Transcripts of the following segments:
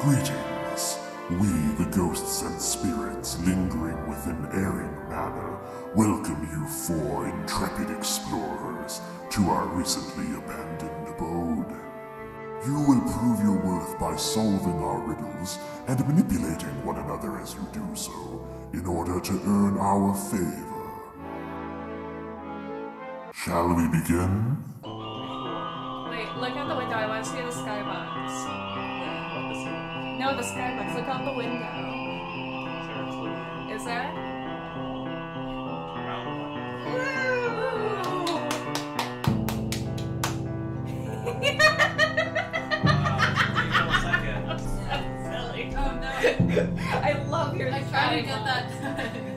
Greetings. We, the ghosts and spirits lingering within Airing Manor, welcome you four intrepid explorers to our recently abandoned abode. You will prove your worth by solving our riddles and manipulating one another as you do so in order to earn our favor. Shall we begin? Wait, look out the window. I want to see the skybox. No, the skybox. Look out the window. Is there? Silly. Oh no. I love your I tried to get that.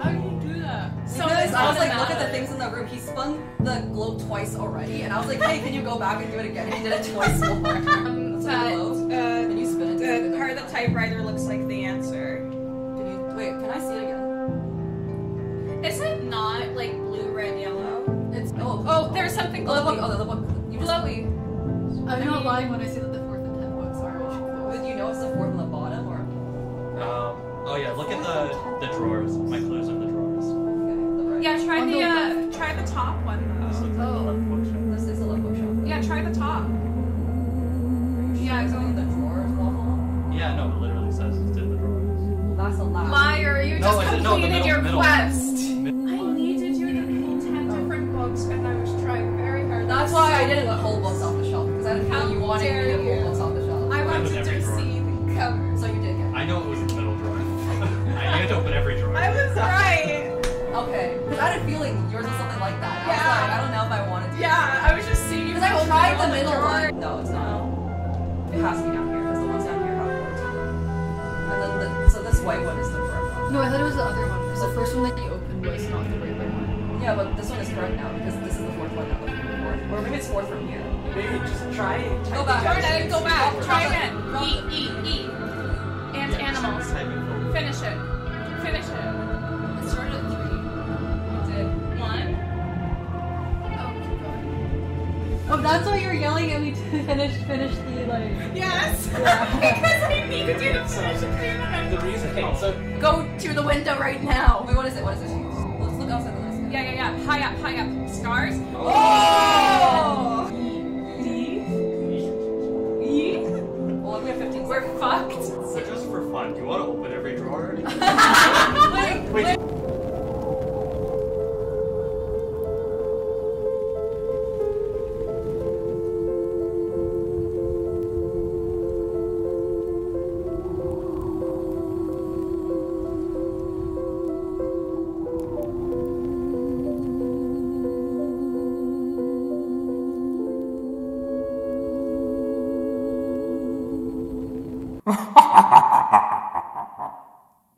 How do you do that? So Because I was like, look at the things in the room. He spun the globe twice already, and I was like, hey, can you go back and do it again? And he did it twice more. Um, So that, the globe. uh, Can you spin it? the the- part of the typewriter looks like the answer. Can you wait? Can I see it again? Is it not like blue, red, yellow? It's oh Oh, there's something oh the book oh the book. You just Glowy. I'm I not mean- lying when I say that the fourth and tenth books are But you know it's the fourth on the bottom or Um, oh yeah, look at the the drawers. My Yeah, try On the the uh, try the top one though. looks like Oh. the left bookshelf. This is the left bookshelf. Yeah, try the top. Yeah, It's only the drawers waffle. Yeah, no, it literally says it's in the drawers. That's a lie. Liar, you No, just I said- no, completed middle- your middle. quest. I needed you to pull ten different books, and I was trying very hard. That's why I didn't let whole books off the shelf because I didn't know How you wanted me to pull you. books off the shelf. I Mine wanted to drawer. see Okay, I had a feeling yours was something like that. I was Yeah. like, I don't know if I wanted to. Yeah, I was just seeing you. Because I pull tried the on middle one. No, it's not. It has to be down here because the ones down here have more too. And then the so this white one is the correct one. No, I thought it was the other one because the first one that you opened was not the regular one. Yeah, but this one is correct now because this is the fourth one now. The fourth, or maybe it's fourth from here. Maybe just try it. Go back. Jordan, go back. Try it. again. Eat, eat, eat. And Yeah, animals. type in full. Finish it. Finish it. It that's why you were yelling at me to finish finish the like. Yes. because I needed you to finish it. The reason, okay, so Go to the window right now. Wait, what is it? What is it? Let's look outside the list. Yeah, yeah, yeah. High up, high up. Stars. Oh! D. E. Well, we have 15 We're fucked. So just for fun, do you want to open every drawer? Wait, Wait. wait. ¡Ja,